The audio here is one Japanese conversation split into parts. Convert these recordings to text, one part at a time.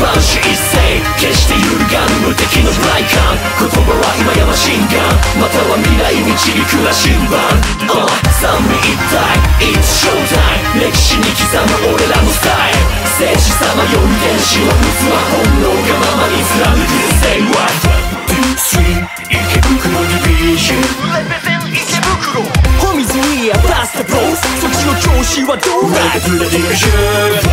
万死一斉決して揺るがぬ無敵のブライカン言葉は今やマシンガンまたは未来導く羅針盤ああ三味一体 It's showtime 歴史に刻む俺らのスタイル戦士様より天使は実は本能がままに貫く Say what? Two, three, 池袋ディビールョンレペゼ池袋 Homies we are そっちの調子はどうだ？いブレディング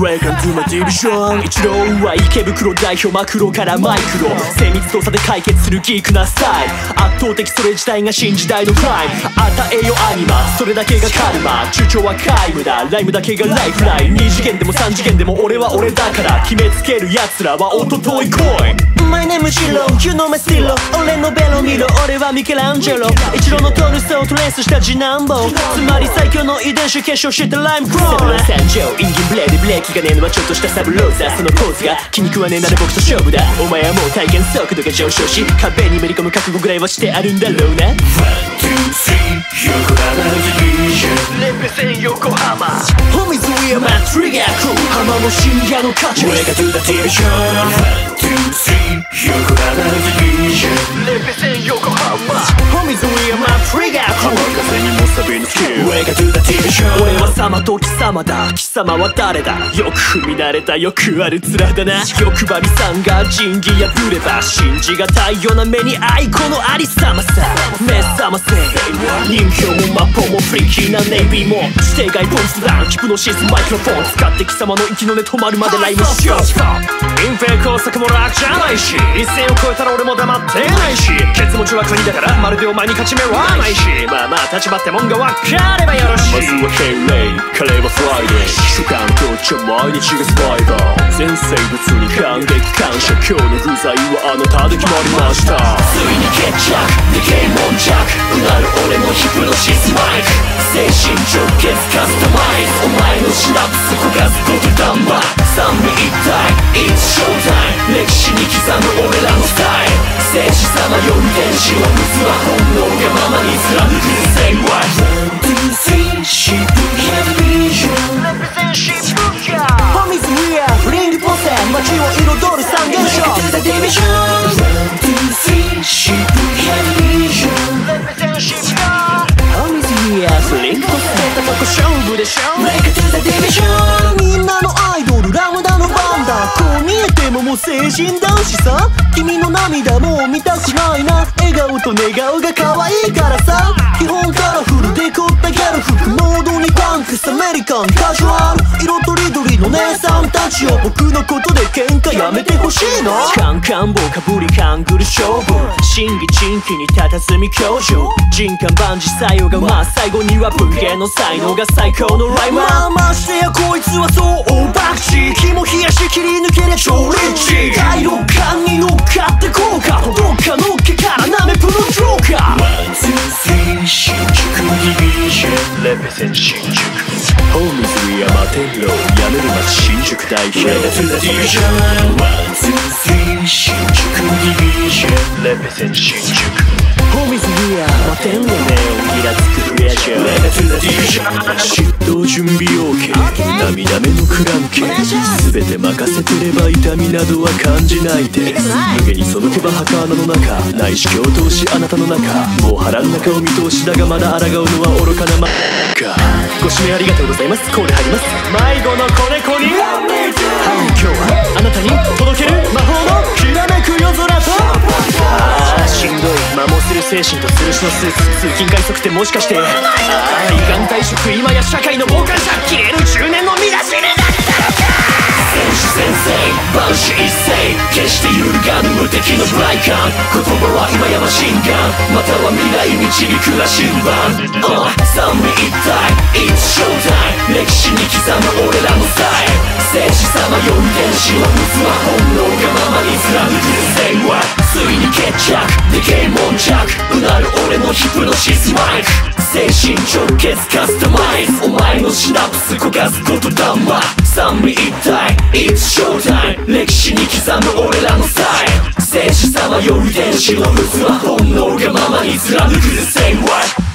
Welcome to my division 一郎は池袋代表マクロからマイクロ精密動作で解決するギークなスタイル圧倒的それ自体が新時代のクライム与えよアニマそれだけがカルマ中長は皆無だライムだけがライフライン2次元でも3次元でも俺は俺だから決めつける奴らはおととい来い My name is Jiro You know my stilo. 俺のベロ見ろ俺はミケランジェロ。一郎のトルソをトレースした次男坊。つまり最強の遺伝子結晶したライムクローン。参上インギンブレードブレーキがねえのはちょっとしたサブローザーそのポーズが気に食わねえなら僕と勝負だ。お前はもう体験速度が上昇し壁にめり込む覚悟ぐらいはしてあるんだろうな One, two, three 横浜のディビジョンレペゼン横浜 Homies we are my trigger crew 浜の深夜の価値 Wake up to the TV show 1,2,3横浜のディビジョンレペゼン横浜ビのスキル Wake up to the division 俺は様と貴様だ貴様は誰だよく踏み慣れたよくある面だな欲張りさんが仁義破れば信じがたいような目に合いこのありさまさ目覚ませ人形も魔法もフリーキーなネイビーも指定外ポンスダウンヒプノシスマイクロフォン使って貴様の息の根止まるまでライムしよう隠蔽工作も楽じゃないし一線を越えたら俺も黙ってないしケツ持ちは国だからまるでお前に勝ち目はないしまあまあ立場ってもんが分かればよろしい。まずはヘイレイカレーはフライデー主観とちゃ毎日がスパイバー全生物に感激感謝今日の具材はあなたで決まりましたついに決着でけえもん着うなる俺のヒプノシスマイク。精神直結カスタマイズみんなのアイドルラムダのバンダこう見えてももう成人男子さ。君の涙もう見たくないな。笑顔と寝顔が可愛いから。たちを僕のことで喧嘩やめてほしいの？カンカン棒かぶりカングル勝負。審議珍奇に佇み教授。人感万事作用がまあ最後には文芸の才能が最高のライマーまあましてやこいつはそう大バクチ肝冷やし切り抜けりゃ超リッチ。第六感に乗っかってこうか。どっかのっけからなめプロジョーカー。One, two, three 新宿ディビジョン。レペゼン新宿ホームズウィアマテンローやめる街新宿代表レペゼンディビジョン One, two, three 新宿ディビジョンレペゼン新宿ホームズウィアマテンローネオンギラつくフレアジョンレペゼンディビジョン出動準備 OK 涙目のクランケ全て任せてれば痛みなどは感じないで無限にそのけば墓穴の中内視鏡通しあなたの中もう腹の中を見通しだがまだ抗うのは愚かなまかご指名ありがとうございます。コール入ります。迷子の子猫に。はい今日はあなたに届ける魔法のきらめく夜空と。ああしんどい。摩耗する精神と吊るしのスーツ通勤快速ってもしかして。ああ胃がん退職今や社会の傍観者。切れる10年の見出しにな戦士先生万死一世決して揺るがぬ無敵のブライカン言葉は今やマシンガン。または未来導く羅針盤、でけえもん着うなる俺のヒプノシスマイ。ク精神直結カスタマイズ。お前のシナプス焦がすことだんま三位一体 It's showtime 歴史に刻む俺らのスタイル。政治さまよる電子の渦は本能がままに貫くる s a m e w a y